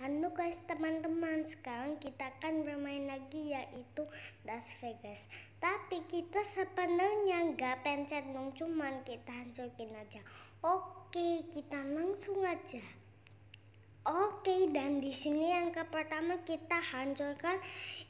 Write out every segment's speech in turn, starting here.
Halo guys teman-teman, sekarang kita akan bermain lagi yaitu Las Vegas. Tapi kita sebenarnya nggak pencet dong, cuman kita hancurkan aja. Oke, kita langsung aja. Oke, dan di sini yang ke pertama kita hancurkan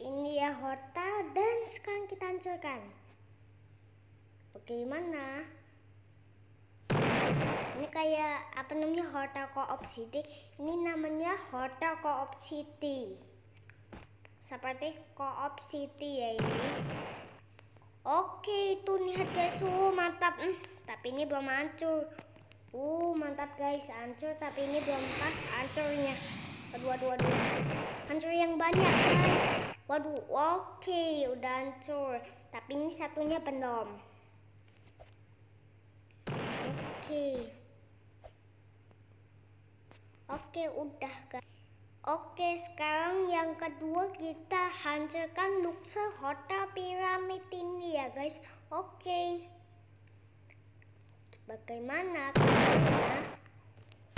ini ya hotel dan sekarang kita hancurkan. Oke, mana? Ini kayak apa namanya hotel co-op city ini namanya hotel co-op city seperti co-op city ya ini. Oke itu lihat guys. Uh mantap. Hmm, tapi ini belum hancur. Uh mantap guys hancur. Tapi ini belum pas hancurnya. Waduh waduh waduh hancur yang banyak guys. Waduh oke udah hancur. Tapi ini satunya belum. Oke Oke, udah guys. Oke, sekarang yang kedua kita hancurkan Luxor Hotel Piramid ini ya guys. Oke. Bagaimana?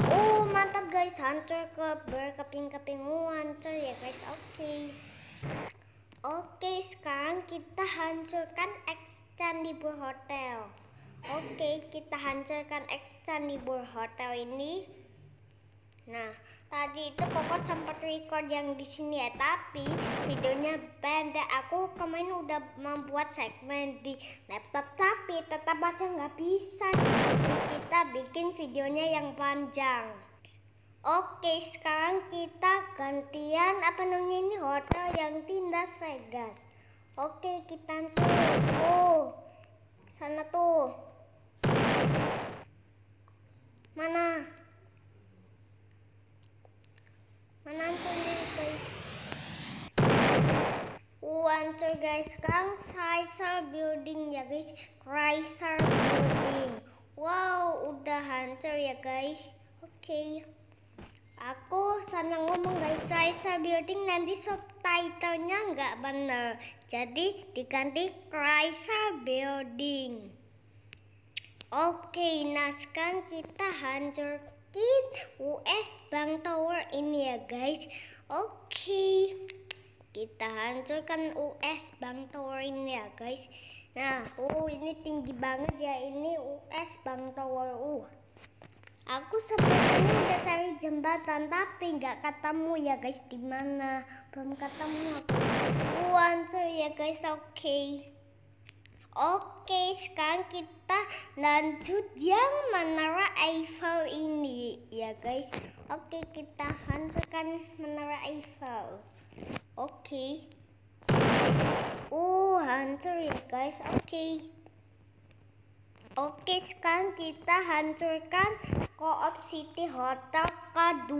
Oh, mantap guys, hancur ke berkeping-keping oh, hancur ya guys. Oke. Oke, sekarang kita hancurkan Excalibur Hotel. Oke, kita hancurkan Excalibur Hotel ini. Nah, tadi itu Koko sempat record yang di sini ya, tapi videonya pendek. Aku kemarin udah membuat segmen di laptop, tapi tetap aja nggak bisa. Jadi kita bikin videonya yang panjang. Oke, sekarang kita gantian apa namanya ini hotel yang di Las Vegas. Oke, kita coba. Oh, sana tuh. Mana? Menantu nih guys. Wancur guys, sekarang Chrysler Building ya guys. Chrysler Building. Wow, udah hancur ya guys. Oke. Aku sana ngomong guys, Chrysler Building nanti subtitlenya nggak bener. Jadi diganti Chrysler Building. Oke, okay, nah sekarang kita hancur US Bank Tower ini ya guys. Oke. Kita hancurkan US Bank Tower ini ya guys. Nah uh ini tinggi banget ya. Ini US Bank Tower uh. Aku sebenarnya udah cari jembatan tapi nggak ketemu ya guys. Di mana? Belum ketemu uh hancur ya guys. Oke. okay. Oke, sekarang kita lanjut yang menara Eiffel ini ya guys. Oke, kita hancurkan menara Eiffel. Oke. Uh, hancur ya guys. Oke. Oke, sekarang kita hancurkan Co-op City Hotel K2.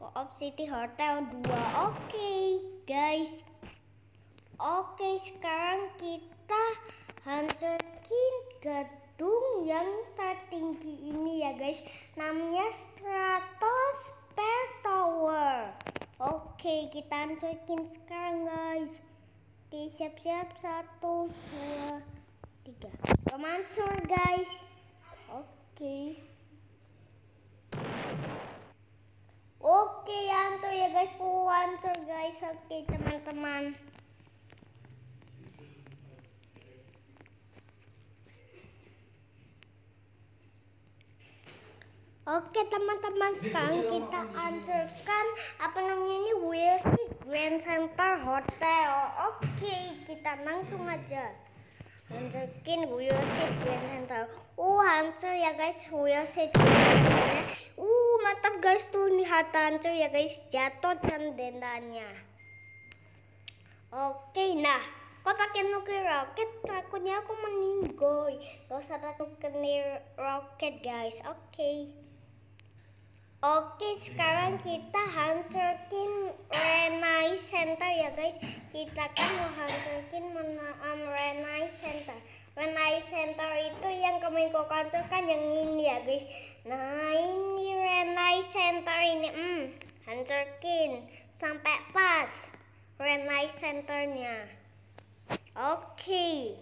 Co-op City Hotel 2. Oke, guys. Oke, sekarang kita hancurkan gedung yang tertinggi ini ya guys. Namanya Stratosphere Tower. Oke, kita hancurkan sekarang guys. Oke, siap-siap. Satu, dua, tiga. Kemancur guys. Oke. Oke, hancur ya guys. Oh, hancur guys. Oke, teman-teman. Oke teman-teman sekarang kita hancurkan apa namanya ini Wilson Grand Center Hotel. Oke kita langsung aja hancurkan Wilson Grand Center. Uh hancur ya guys Wilson Grand Center. Uh mantap guys tuh lihat hancur ya guys jatuh jendendanya. Oke nah kok pakai nuklir roket takutnya aku meninggal gak usah pakai nuklir roket guys oke okay. Oke, sekarang kita hancurin Renai Center ya guys. Kita kan mau hancurin um, Renai Center. Renai Center itu yang kau hancurkan yang ini ya guys. Nah ini Renai Center ini, hmm, sampai pas Renai Centernya. Oke.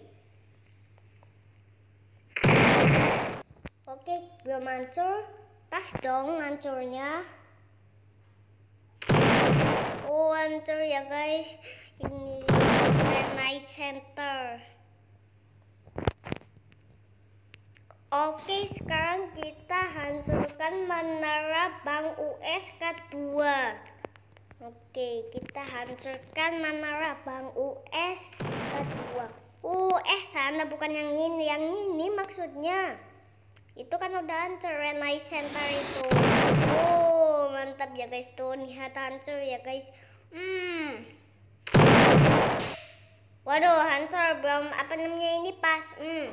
Oke, belum hancur Pas dong hancurnya. Oh, hancur ya guys. Ini Renai Center. Oke, sekarang kita hancurkan menara Bank US kedua. Oke, kita hancurkan menara Bank US kedua. Uh, eh sana bukan yang ini, yang ini maksudnya. Itu kan udah hancur Renai Center itu. Oh, mantap ya guys tuh lihat hancur ya guys. Hmm. Waduh, hancur belum apa namanya ini pas. Hmm.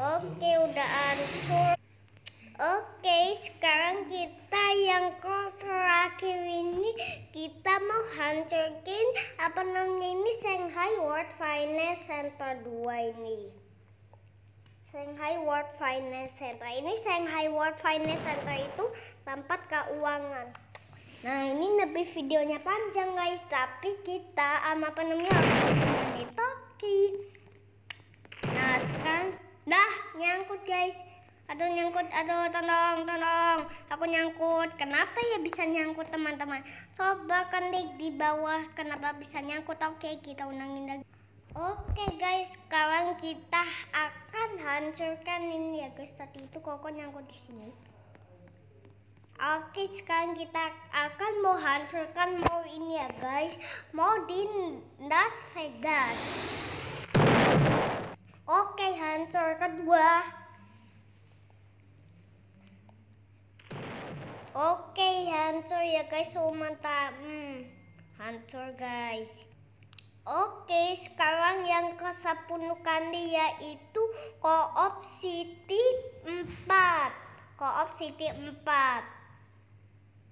Oke, udah hancur. Oke, sekarang kita yang terakhir ini kita mau hancurin apa namanya ini Shanghai World Finance Center 2 ini. Shanghai World Finance Center. Ini Shanghai World Finance Center itu tempat keuangan. Nah ini lebih videonya panjang guys, tapi kita sama penemnya harus toki. Nah sekarang dah nyangkut guys. Aduh nyangkut, aduh tolong, tolong. Aku nyangkut. Kenapa ya bisa nyangkut teman-teman? Coba ketik di bawah kenapa bisa nyangkut. Oke kita undangin lagi. Oke guys, sekarang kita akan hancurkan ini ya guys. Tadi itu koko nyangkut di sini. Oke, sekarang kita akan mau hancurkan mau ini ya guys. Mau di Las Vegas. Oke, hancur kedua. Oke, hancur ya guys. So mantap. Hmm, hancur guys. Oke, sekarang yang ke 10 kali yaitu Koop City 4. Koop City 4.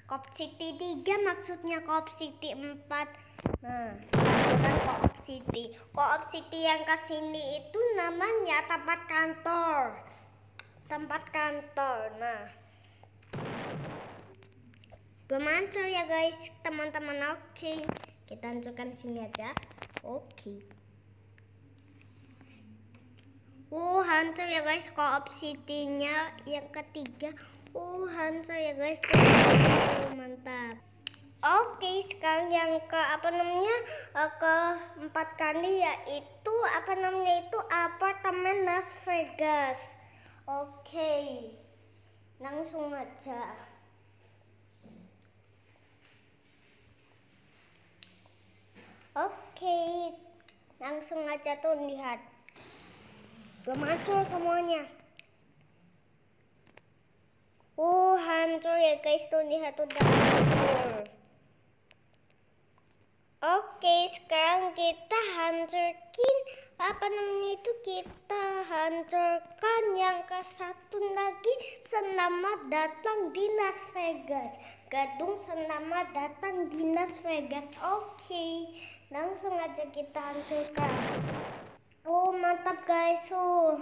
Koop City 3 maksudnya Koop City 4. Nah, kan Koop City. Koop City yang ke sini itu namanya tempat kantor. Tempat kantor. Nah. Belum ya guys, teman-teman. Oke, kita hancurkan sini aja. Oke. Uh, hancur ya guys koop city-nya yang ketiga. Uh, hancur ya guys. Mantap. Oke, sekarang yang ke apa namanya uh, ke empat kali yaitu apa namanya itu apartemen Las Vegas. Oke, langsung aja. Oke, langsung aja tuh lihat. Belum hancur semuanya. Uh, hancur ya guys tuh lihat udah hancur. Oke, sekarang kita hancurin apa namanya itu kita hancurkan yang ke satu lagi senama datang di Las Vegas. Gadung senama datang di Las Vegas. Oke, langsung aja kita hancurkan. Oh, mantap guys. Oh.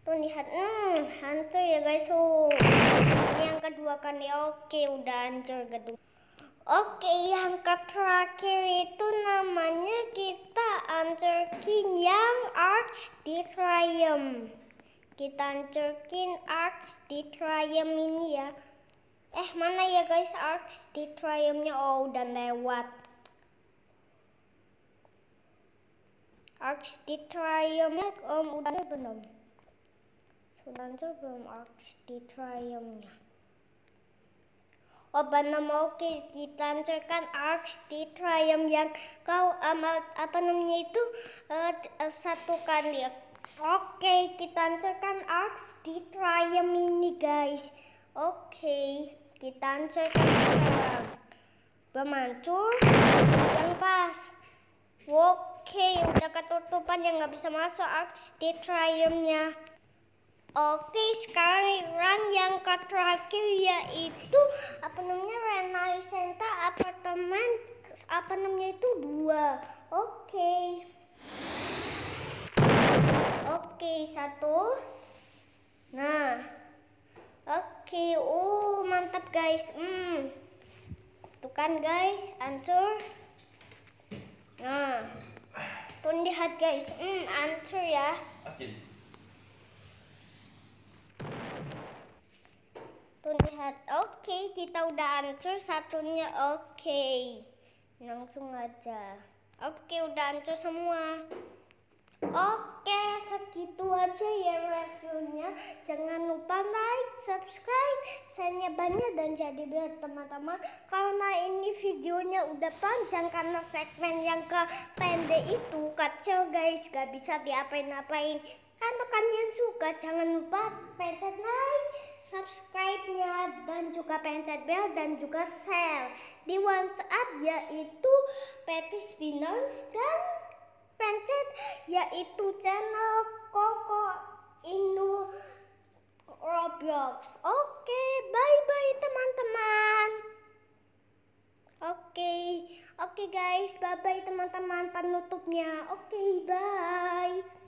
Tuh lihat, hmm, hancur ya guys. Oh. Ini yang kedua kali. Oke, udah hancur gedung. Oke, yang terakhir itu namanya kita ancerkin yang Arch di Triumph. Kita ancerkin Arch di Triumph ini ya. Eh, mana ya guys Arch di Triumphnya? Oh, udah lewat. Arch di Triumphnya um, udah belum? Sudah belum Arch di Triumphnya? Oba nama oke kita lancarkan arcs di triumph yang kau amal apa namanya itu uh, satu kali. Oke, kita lancarkan arcs di triumph ini guys. Oke, kita lancarkan sekarang. Bermancur yang pas. Oke, udah ketutupan yang nggak bisa masuk arcs di triumphnya. Oke, sekarang yang terakhir yaitu apa namanya Renai Center apartemen apa namanya itu dua. Oke. Oke, satu. Nah. Oke, uh mantap guys. Hmm. Tuh kan guys, hancur. Nah. Tuh lihat guys. Hmm, hancur ya. Oke. Lihat. Oke, kita udah hancur satunya. Oke. Langsung aja. Oke, udah hancur semua. Oke, segitu aja ya reviewnya. Jangan lupa like, subscribe, share banyak dan jadi biar teman-teman. Karena ini videonya udah panjang karena segmen yang ke pendek itu kacau guys, gak bisa diapain-apain. Kalau kalian suka, jangan lupa pencet like, subscribe-nya, dan juga pencet bell dan juga share di WhatsApp yaitu Petis Finance dan pencet yaitu channel Koko Inu Roblox. Oke, bye bye teman-teman. Oke, oke guys, bye bye teman-teman penutupnya. Oke, bye.